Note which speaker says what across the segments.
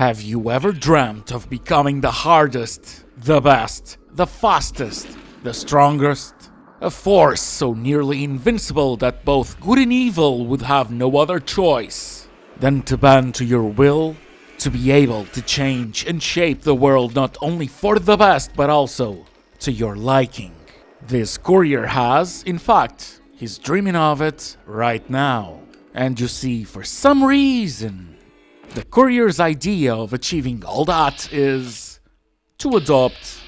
Speaker 1: Have you ever dreamt of becoming the hardest, the best, the fastest, the strongest? A force so nearly invincible that both good and evil would have no other choice than to bend to your will, to be able to change and shape the world not only for the best but also to your liking. This courier has, in fact, he's dreaming of it right now. And you see, for some reason, the courier's idea of achieving all that is to adopt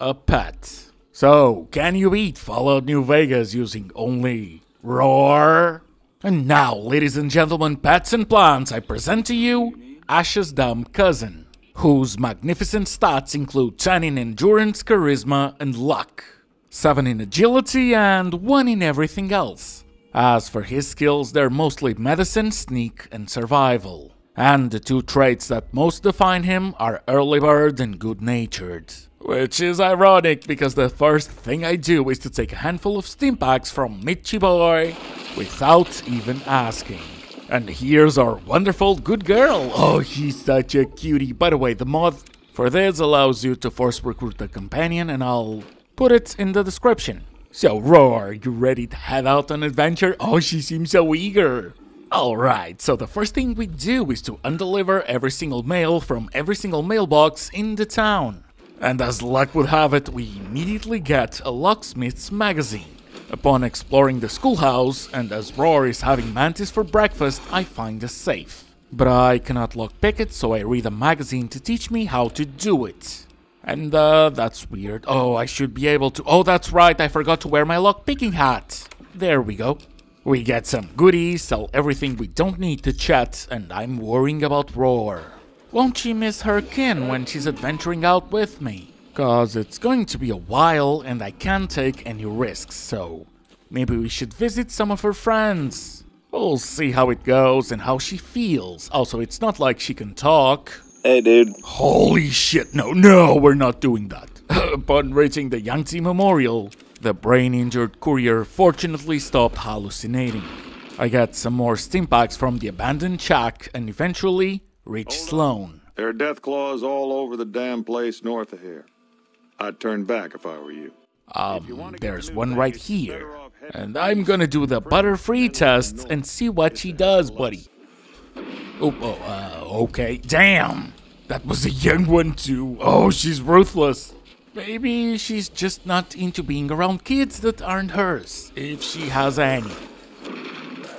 Speaker 1: a pet. So, can you beat Fallout New Vegas using only Rawr? And now, ladies and gentlemen, pets and plants, I present to you Ash's dumb cousin, whose magnificent stats include 10 in endurance, charisma, and luck, 7 in agility, and 1 in everything else. As for his skills, they're mostly medicine, sneak, and survival. And the two traits that most define him are early bird and good natured. Which is ironic because the first thing I do is to take a handful of Stimpaks from Mitchy Boy without even asking. And here's our wonderful good girl. Oh, she's such a cutie. By the way, the mod for this allows you to force recruit a companion, and I'll put it in the description. So, Rawr, you ready to head out on adventure? Oh, she seems so eager. Alright, so the first thing we do is to undeliver every single mail from every single mailbox in the town. And as luck would have it, we immediately get a locksmith's magazine. Upon exploring the schoolhouse, and as Rawr is having mantis for breakfast, I find a safe. But I cannot lockpick it, so I read a magazine to teach me how to do it. And uh, that's weird. Oh, I should be able to. Oh, that's right, I forgot to wear my lockpicking hat. There we go. We get some goodies, sell everything we don't need to Chet, and I'm worrying about Rawr. Won't she miss her kin when she's adventuring out with me? Cause it's going to be a while and I can't take any risks, so maybe we should visit some of her friends. We'll see how it goes and how she feels. Also, it's not like she can talk.
Speaker 2: Hey, dude.
Speaker 1: Holy shit, no, no, we're not doing that. Upon reaching the Yangtze Memorial, the brain injured courier fortunately stopped hallucinating. I got some more steam Stimpaks from the abandoned shack and eventually reached Sloan.
Speaker 3: There are Deathclaws all over the damn place north of here. I'd turn back if I were you.
Speaker 1: Um, there's one right here. And I'm gonna do the butter-free test and see what she does, buddy. Oh, oh, uh, okay. Damn! That was a young one, too. Oh, she's ruthless. Maybe she's just not into being around kids that aren't hers, if she has any.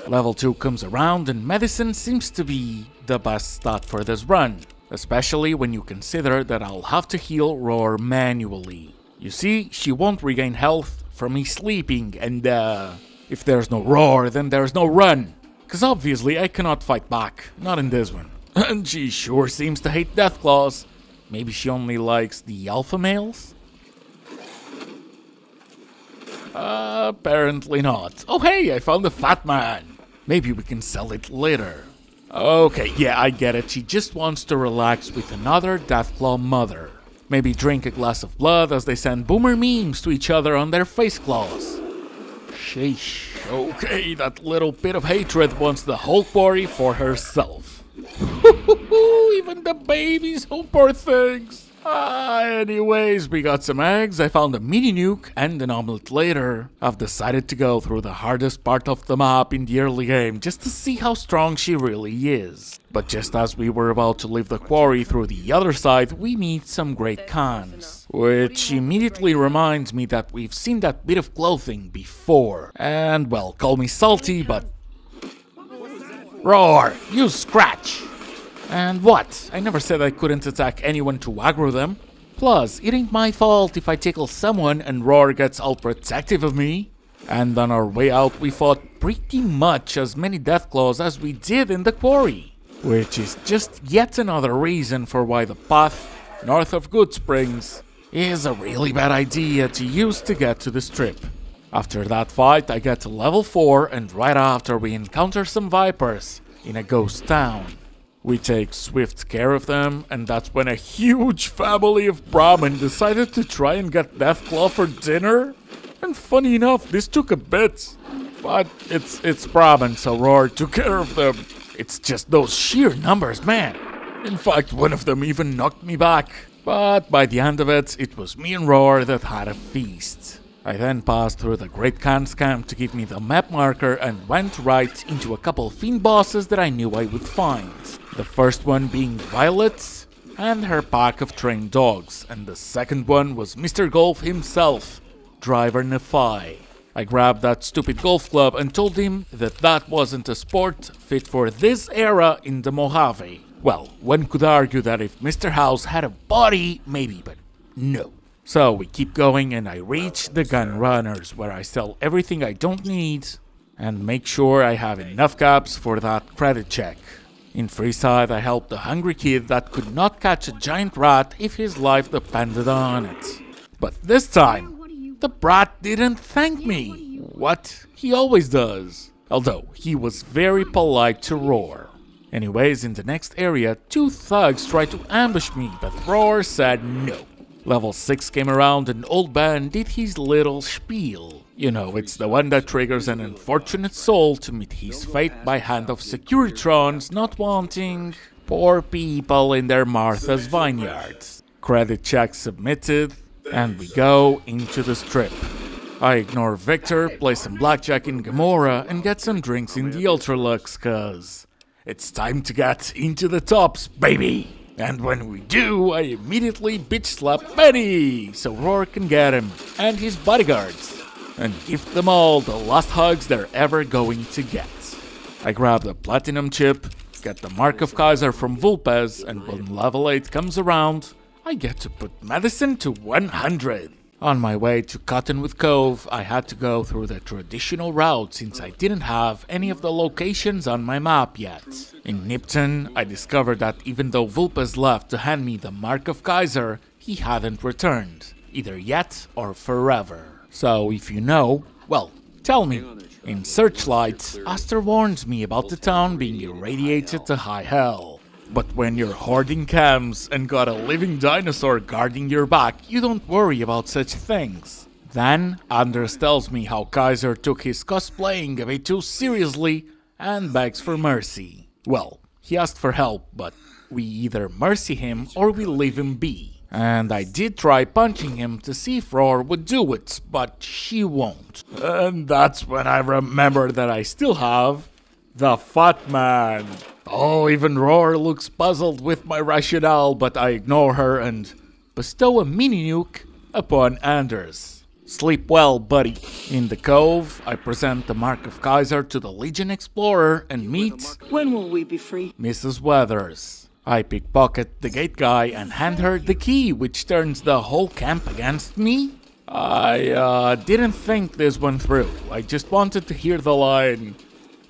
Speaker 1: Level 2 comes around, and medicine seems to be the best start for this run, especially when you consider that I'll have to heal Rawr manually. You see, she won't regain health from me sleeping, and uh, if there's no Rawr, then there's no run. Cause obviously I cannot fight back, not in this one. And she sure seems to hate Deathclaws. Maybe she only likes the alpha males? Uh, apparently not. Oh hey, I found a fat man. Maybe we can sell it later. Okay, yeah, I get it. She just wants to relax with another Deathclaw mother. Maybe drink a glass of blood as they send boomer memes to each other on their face claws. Sheesh. Okay, that little bit of hatred wants the whole quarry for herself. Even the babies, oh poor things. Ah, anyways, we got some eggs, I found a mini nuke, and an omelet later. I've decided to go through the hardest part of the map in the early game just to see how strong she really is. But just as we were about to leave the quarry through the other side, we meet some Great Khans. Which immediately reminds me that we've seen that bit of clothing before. And well, call me salty, but. Rawr! You scratch! And what? I never said I couldn't attack anyone to aggro them. Plus, it ain't my fault if I tickle someone and Rawr gets all protective of me. And on our way out, we fought pretty much as many Deathclaws as we did in the quarry. Which is just yet another reason for why the path north of Goodsprings is a really bad idea to use to get to the strip. After that fight, I get to level 4, and right after, we encounter some Vipers in a ghost town. We take swift care of them, and that's when a huge family of Brahmin decided to try and get Deathclaw for dinner. And funny enough, this took a bit. But it's it's Brahmin, so Rawr took care of them. It's just those sheer numbers, man. In fact, one of them even knocked me back. But by the end of it, it was me and Rawr that had a feast. I then passed through the Great Khan's camp to give me the map marker and went right into a couple fiend bosses that I knew I would find. The first one being Violet and her pack of trained dogs, and the second one was Mr. Golf himself, Driver Nephi. I grabbed that stupid golf club and told him that that wasn't a sport fit for this era in the Mojave. Well, one could argue that if Mr. House had a body, maybe, but no. So we keep going and I reach the gun runners where I sell everything I don't need and make sure I have enough caps for that credit check. In Freeside, I helped a hungry kid that could not catch a giant rat if his life depended on it. But this time, the brat didn't thank me. What? He always does. Although, he was very polite to Rawr. Anyways, in the next area, two thugs tried to ambush me, but Rawr said no. Level 6 came around and Old Ben did his little spiel. You know, it's the one that triggers an unfortunate soul to meet his fate by hand of Securitrons not wanting poor people in their Martha's vineyards. Credit check submitted, and we go into the strip. I ignore Victor, play some blackjack in Gomorrah, and get some drinks in the Ultralux, cuz it's time to get into the tops, baby! And when we do, I immediately bitch slap Benny so Rawr can get him and his bodyguards and give them all the last hugs they're ever going to get. I grab the platinum chip, get the Mark of Caesar from Vulpes, and when level 8 comes around, I get to put medicine to 100. On my way to Cottonwood Cove, I had to go through the traditional route since I didn't have any of the locations on my map yet. In Nipton, I discovered that even though Vulpes left to hand me the Mark of Caesar, he hadn't returned, either yet or forever. So if you know, well, tell me. In Searchlight, Astor warns me about the town being irradiated to high hell. But when you're hoarding cams and got a living dinosaur guarding your back, you don't worry about such things. Then, Anders tells me how Caesar took his cosplaying a bit too seriously and begs for mercy. Well, he asked for help, but we either mercy him or we leave him be. And I did try punching him to see if Rawr would do it, but she won't. And that's when I remember that I still have the Fat Man. Oh, even Rawr looks puzzled with my rationale, but I ignore her and bestow a mini nuke upon Anders. Sleep well, buddy. In the cove, I present the Mark of Caesar to the Legion Explorer and meet
Speaker 2: When will we be free?
Speaker 1: Mrs. Weathers. I pickpocket the gate guy and hand her the key, which turns the whole camp against me. I uh, didn't think this one through. I just wanted to hear the line,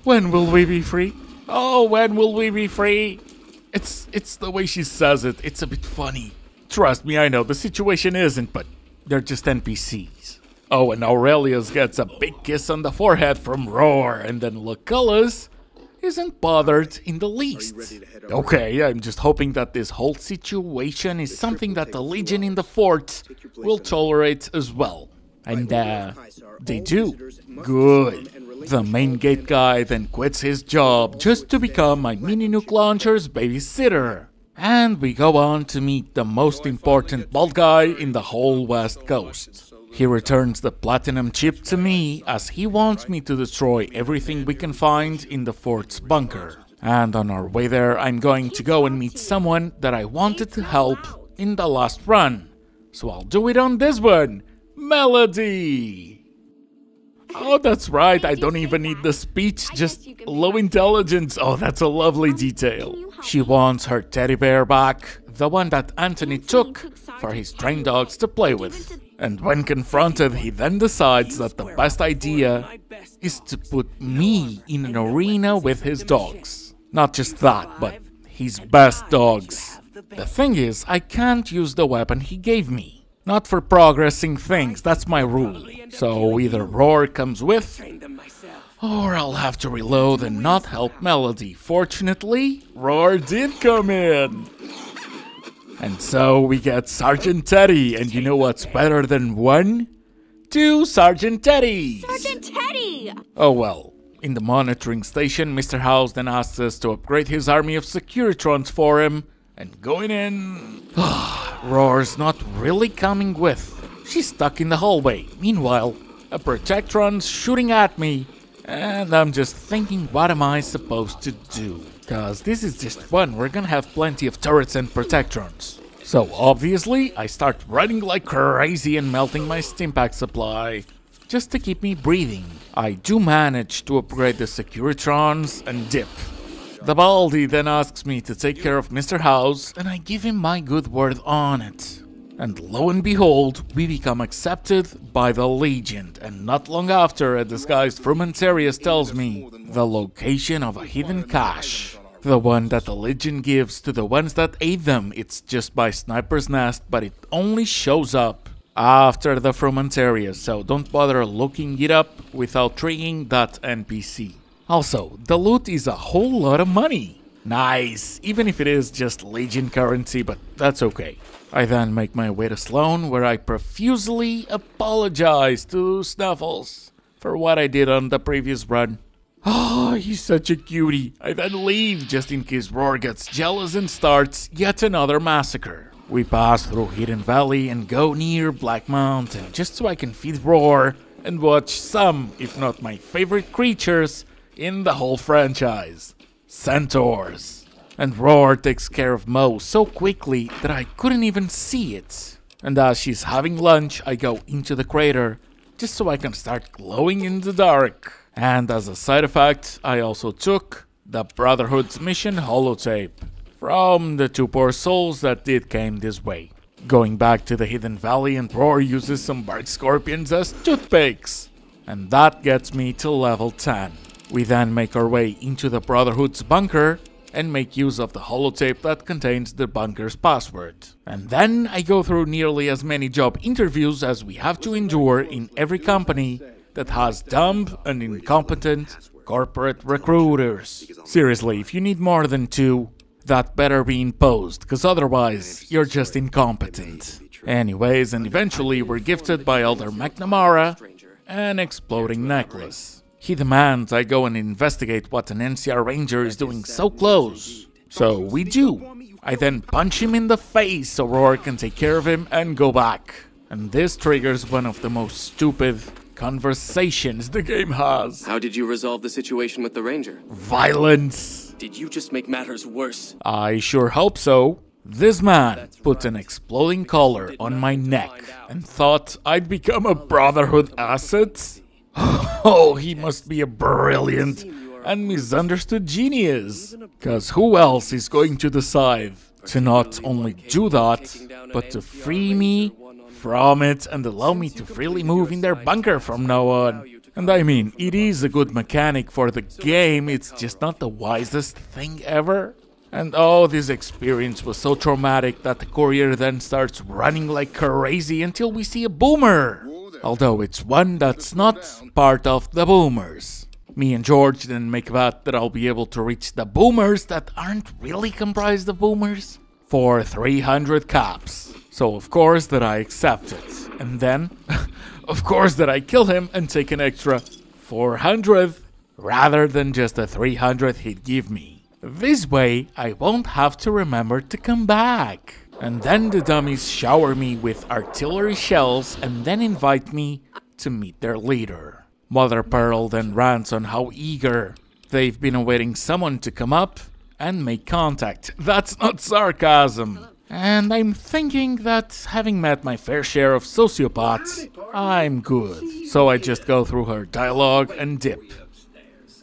Speaker 1: When will we be free? Oh, when will we be free? It's it's the way she says it. It's a bit funny. Trust me, I know the situation isn't, but they're just NPCs. Oh, and Aurelius gets a big kiss on the forehead from Rawr, and then Lucullus isn't bothered in the least. Okay, I'm just hoping that this whole situation is something that the Legion in the fort will tolerate as well. And uh, they do. Good. The main gate guy then quits his job just to become my mini nuke launcher's babysitter. And we go on to meet the most important bald guy in the whole west coast. He returns the platinum chip to me as he wants me to destroy everything we can find in the fort's bunker. And on our way there, I'm going to go and meet someone that I wanted to help in the last run. So I'll do it on this one Melody! Oh, that's right. I don't even need the speech, just low intelligence. Oh, that's a lovely detail. She wants her teddy bear back, the one that Anthony took for his trained dogs to play with. And when confronted, he then decides that the best idea is to put me in an arena with his dogs. Not just that, but his best dogs. The thing is, I can't use the weapon he gave me. Not for progressing things, that's my rule. So either Rawr comes with, or I'll have to reload and not help Melody. Fortunately, Rawr did come in. And so we get Sergeant Teddy, and you know what's better than one? Two Sergeant Teddies!
Speaker 4: Sergeant Teddy!
Speaker 1: Oh well. In the monitoring station, Mr. House then asks us to upgrade his army of Securitrons for him, and going in. Rawr's not really coming with. She's stuck in the hallway. Meanwhile, a Protectron's shooting at me, and I'm just thinking, what am I supposed to do? Cause this is just fun, we're gonna have plenty of turrets and Protectrons. So obviously, I start running like crazy and melting my Stimpack supply, just to keep me breathing. I do manage to upgrade the Securitrons and dip. The Baldy then asks me to take care of Mr. House, and I give him my good word on it. And lo and behold, we become accepted by the Legion, and not long after, a disguised Frumentarius tells me the location of a hidden cache. The one that the Legion gives to the ones that aid them, it's just by Sniper's Nest, but it only shows up after the Frumentarius, so don't bother looking it up without triggering that NPC. Also, the loot is a whole lot of money. Nice, even if it is just Legion currency, but that's okay. I then make my way to Sloan, where I profusely apologize to Snuffles for what I did on the previous run. Oh, he's such a cutie. I then leave just in case Rawr gets jealous and starts yet another massacre. We pass through Hidden Valley and go near Black Mountain just so I can feed Rawr and watch some, if not my favorite creatures, in the whole franchise Centaurs. And Rawr takes care of Mo so quickly that I couldn't even see it. And as she's having lunch, I go into the crater just so I can start glowing in the dark. And as a side effect, I also took the Brotherhood's mission holotape from the two poor souls that did came this way. Going back to the Hidden Valley and Rawr uses some bark scorpions as toothpicks. And that gets me to level 10. We then make our way into the Brotherhood's bunker and make use of the holotape that contains the bunker's password. And then I go through nearly as many job interviews as we have to endure in every company that has dumb and incompetent corporate recruiters. Seriously, if you need more than two, that better be imposed, because otherwise you're just incompetent. Anyways, and eventually we're gifted by Elder McNamara an exploding necklace. He demands I go and investigate what an NCR Ranger is doing so close. So we do. I then punch him in the face so Rawr can take care of him and go back. And this triggers one of the most stupid conversations the game has.
Speaker 2: How did you resolve the situation with the ranger?
Speaker 1: Violence.
Speaker 2: Did you just make matters worse?
Speaker 1: I sure hope so. This man put an exploding collar on my neck and thought I'd become a Brotherhood asset? Oh, he must be a brilliant and misunderstood genius. Cause who else is going to decide to not only do that, but to free me from it and allow me to freely move in their bunker from now on? And I mean, it is a good mechanic for the game, it's just not the wisest thing ever. And oh, this experience was so traumatic that the courier then starts running like crazy until we see a boomer. Although it's one that's not part of the boomers. Me and George then make a bet that I'll be able to reach the boomers that aren't really comprised of boomers for 300 caps. So of course that I accept it. And then, of course that I kill him and take an extra 400 rather than just the 300 he'd give me. This way, I won't have to remember to come back. And then the dummies shower me with artillery shells and then invite me to meet their leader. Mother Pearl then rants on how eager they've been awaiting someone to come up and make contact. That's not sarcasm. And I'm thinking that having met my fair share of sociopaths, I'm good. So I just go through her dialogue and dip.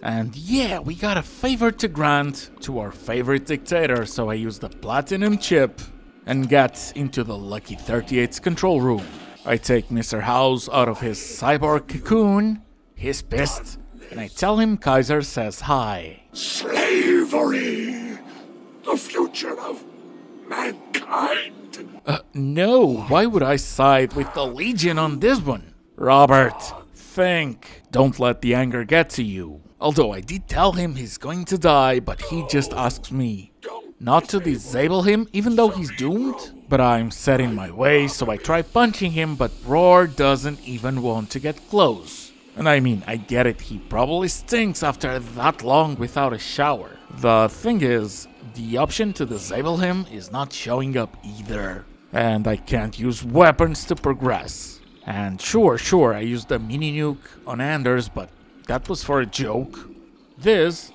Speaker 1: And yeah, we got a favor to grant to our favorite dictator, so I use the platinum chip and get into the Lucky 38's control room. I take Mr. House out of his cyborg cocoon, he's pissed, and I tell him Caesar says hi.
Speaker 4: Slavery! The future of mankind!
Speaker 1: Uh, no, why would I side with the Legion on this one? Robert, think. Don't let the anger get to you. Although I did tell him he's going to die, but he just asks me not to disable him even though he's doomed. But I'm set in my way, so I try punching him, but Rawr doesn't even want to get close. And I mean, I get it, he probably stinks after that long without a shower. The thing is, the option to disable him is not showing up either. And I can't use weapons to progress. And sure, sure, I used a mini nuke on Anders, but that was for a joke. This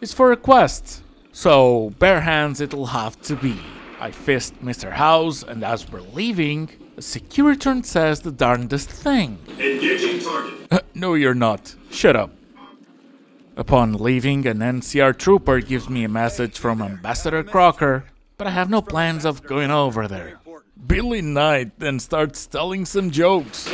Speaker 1: is for a quest. So, bare hands it'll have to be. I fist Mr. House, and as we're leaving, a Securitron says the darndest thing.
Speaker 4: Engaging target.
Speaker 1: No, you're not. Shut up. Upon leaving, an NCR trooper gives me a message from Ambassador Crocker, but I have no plans of going over there. Billy Knight then starts telling some jokes.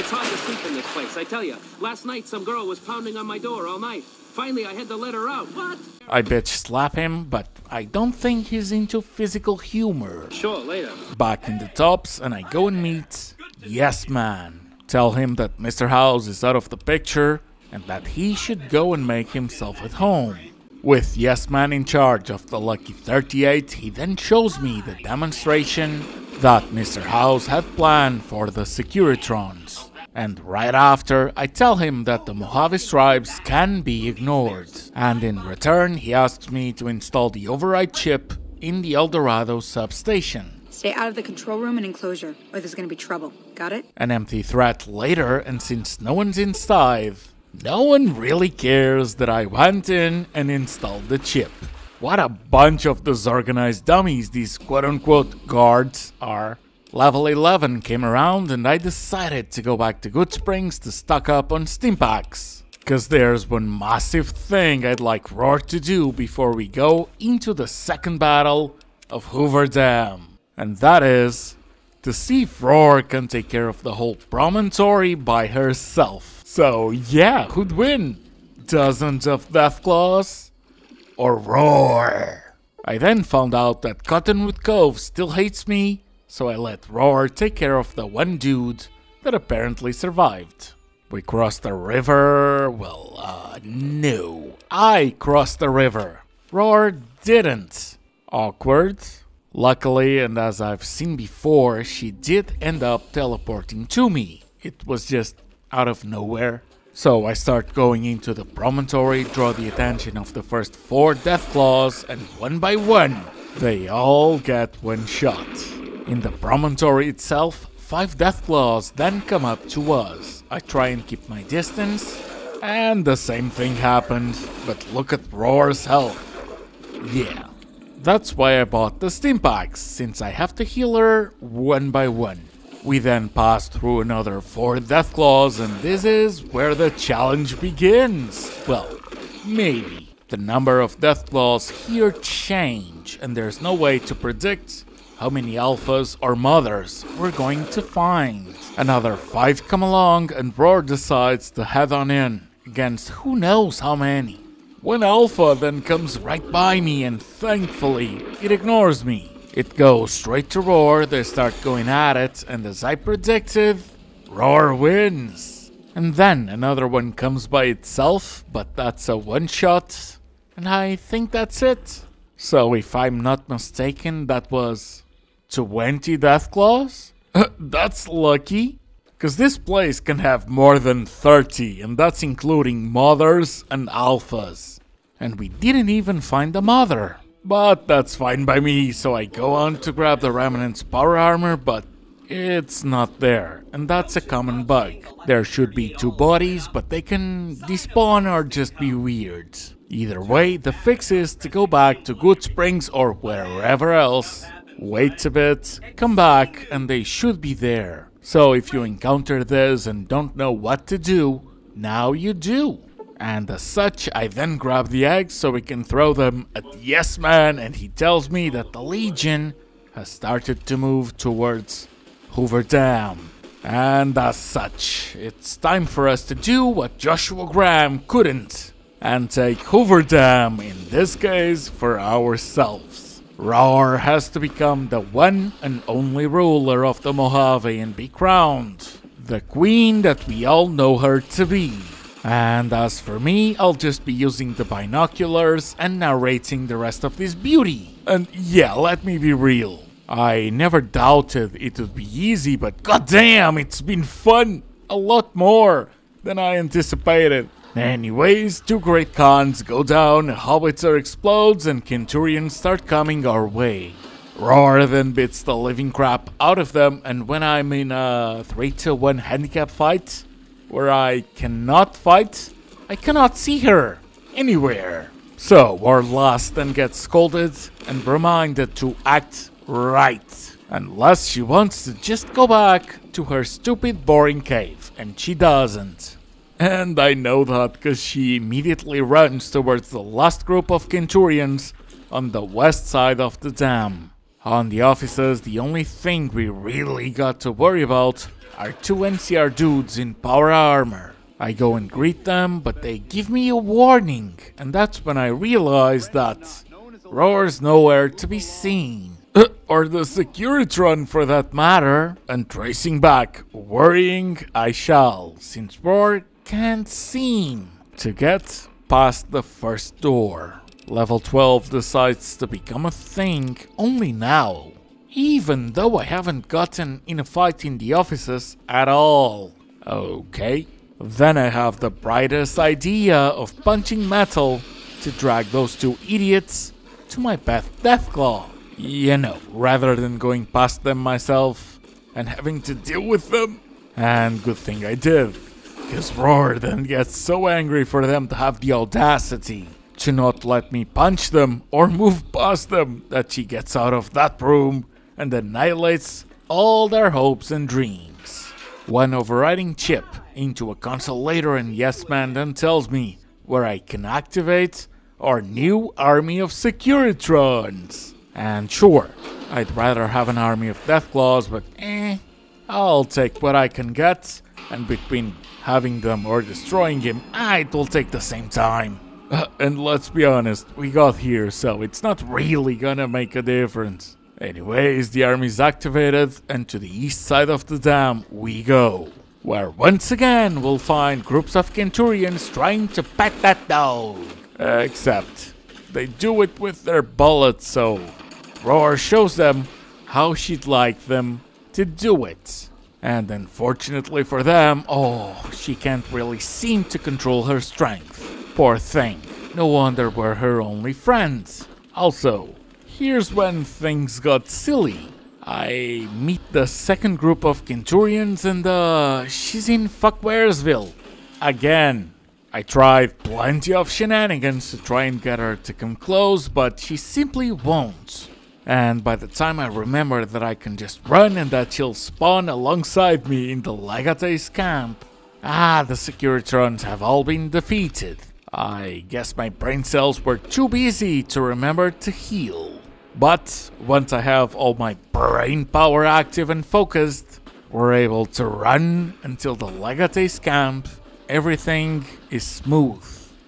Speaker 5: This place, I tell you. Last night, some girl was pounding on my door all night. Finally, I had to let her out. What?
Speaker 1: I bitch slap him, but I don't think he's into physical humor.
Speaker 5: Sure, later.
Speaker 1: Back in the tops, and I go and meet Yes Man. Tell him that Mr. House is out of the picture and that he should go and make himself at home. With Yes Man in charge of the Lucky 38, he then shows me the demonstration that Mr. House had planned for the Securitrons. And right after, I tell him that the Mojave tribes can be ignored. And in return, he asks me to install the override chip in the Eldorado substation.
Speaker 6: Stay out of the control room and enclosure, or there's gonna be trouble. Got it?
Speaker 1: An empty threat later, and since no one's inside, no one really cares that I went in and installed the chip. What a bunch of disorganized dummies these quote unquote guards are. Level 11 came around and I decided to go back to Goodsprings to stock up on Stimpaks. Cause there's one massive thing I'd like Rawr to do before we go into the second battle of Hoover Dam. And that is to see if Rawr can take care of the whole promontory by herself. So yeah, who'd win? Dozens of Deathclaws? Or Rawr? I then found out that Cottonwood Cove still hates me, so I let Rawr take care of the one dude that apparently survived. We crossed the river. Well, uh, no. I crossed the river. Rawr didn't. Awkward. Luckily, and as I've seen before, she did end up teleporting to me. It was just out of nowhere. So I start going into the promontory, draw the attention of the first four Deathclaws, and one by one, they all get one shot. In the promontory itself, five Deathclaws then come up to us. I try and keep my distance, and the same thing happened, but look at Rawr's health. Yeah, that's why I bought the Stimpaks, since I have to heal her one by one. We then pass through another four Deathclaws, and this is where the challenge begins. Well, maybe. The number of Deathclaws here change, and there's no way to predict how many alphas or mothers we're going to find. Another five come along, and Rawr decides to head on in against who knows how many. One alpha then comes right by me, and thankfully, it ignores me. It goes straight to Rawr, they start going at it, and as I predicted, Rawr wins. And then another one comes by itself, but that's a one shot, and I think that's it. So, if I'm not mistaken, that was 20 Deathclaws? that's lucky. Because this place can have more than 30, and that's including mothers and alphas. And we didn't even find a mother. But that's fine by me, so I go on to grab the Remnant's power armor, but it's not there, and that's a common bug. There should be two bodies, but they can despawn or just be weird. Either way, the fix is to go back to Goodsprings or wherever else, wait a bit, come back, and they should be there. So if you encounter this and don't know what to do, now you do. And as such, I then grab the eggs so we can throw them at Yes Man, and he tells me that the Legion has started to move towards Hoover Dam. And as such, it's time for us to do what Joshua Graham couldn't and take Hoover Dam, in this case, for ourselves. Rawr has to become the one and only ruler of the Mojave and be crowned the queen that we all know her to be. And as for me, I'll just be using the binoculars and narrating the rest of this beauty. And yeah, let me be real. I never doubted it would be easy, but goddamn, it's been fun! A lot more than I anticipated. Anyways, two Great Khans go down, howitzer explodes, and Centurions start coming our way. Rawr then beats the living crap out of them, and when I'm in a 3 to 1 handicap fight, where I cannot fight, I cannot see her anywhere. So, our last then gets scolded and reminded to act right. Unless she wants to just go back to her stupid boring cave, and she doesn't. And I know that because she immediately runs towards the last group of Centurions on the west side of the dam. On the officers, the only thing we really got to worry about are two NCR dudes in power armor. I go and greet them, but they give me a warning, and that's when I realize that Rawr's nowhere to be seen. or the Securitron for that matter, and tracing back, worrying I shall, since Rawr can't seem to get past the first door. Level 12 decides to become a thing only now, even though I haven't gotten in a fight in the offices at all. Okay, then I have the brightest idea of punching metal to drag those two idiots to my Beth Deathclaw. You know, rather than going past them myself and having to deal with them. And good thing I did, because Rawr then gets so angry for them to have the audacity to not let me punch them or move past them that she gets out of that room and annihilates all their hopes and dreams. One overriding chip into a console later and Yes Man then tells me where I can activate our new army of Securitrons. And sure, I'd rather have an army of Deathclaws, but eh, I'll take what I can get, and between having them or destroying him, it will take the same time. Uh, and let's be honest, we got here, so it's not really gonna make a difference. Anyways, the army's activated, and to the east side of the dam we go. Where once again we'll find groups of Centurions trying to pet that dog. Except, they do it with their bullets, so Rawr shows them how she'd like them to do it. And unfortunately for them, oh, she can't really seem to control her strength. Poor thing. No wonder we're her only friends. Also, here's when things got silly. I meet the second group of Centurions and uh, she's in Fuckwaresville. Again. I tried plenty of shenanigans to try and get her to come close, but she simply won't. And by the time I remember that I can just run and that she'll spawn alongside me in the Legate's camp, ah, the Securitrons have all been defeated. I guess my brain cells were too busy to remember to heal. But once I have all my brain power active and focused, we're able to run until the Legate's camp. Everything is smooth.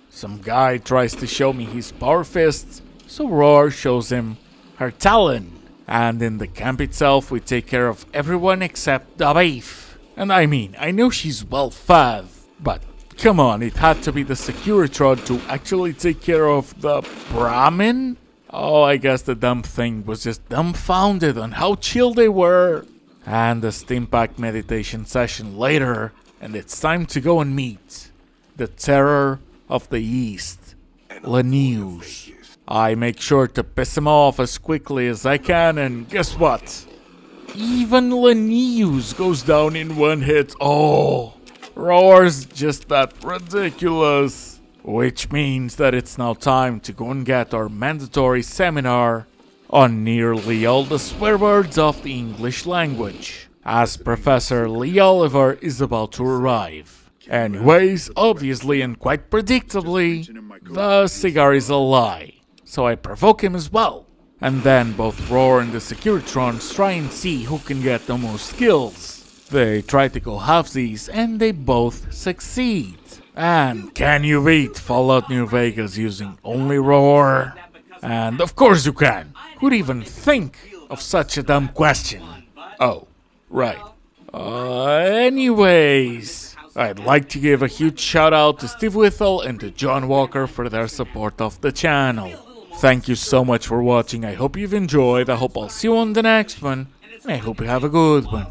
Speaker 1: Some guy tries to show me his power fist, so Rawr shows him her talon. And in the camp itself, we take care of everyone except the beef. And I mean, I know she's well fed, but come on, it had to be the security Securitron to actually take care of the Brahmin? Oh, I guess the dumb thing was just dumbfounded on how chill they were. And a Stimpack meditation session later, and it's time to go and meet the terror of the East, Lanius. I make sure to piss him off as quickly as I can, and guess what? Even Lanius goes down in one hit. Oh, Rawr's just that ridiculous. Which means that it's now time to go and get our mandatory seminar on nearly all the swear words of the English language, as Professor Lee Oliver is about to arrive. Anyways, obviously and quite predictably, the cigar is a lie, so I provoke him as well. And then both Rawr and the Securitrons try and see who can get the most kills. They try to go halvesies and they both succeed. And can you beat Fallout New Vegas using only Rawr? And of course you can. Who'd even think of such a dumb question? Oh, right. Uh, anyways, I'd like to give a huge shout out to Steve Whittle and to John Walker for their support of the channel. Thank you so much for watching. I hope you've enjoyed. I hope I'll see you on the next one. And I hope you have a good one.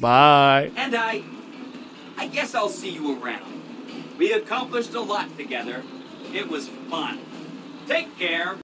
Speaker 1: Bye.
Speaker 7: And I. I guess I'll see you around.
Speaker 5: We accomplished a lot together. It was fun. Take care.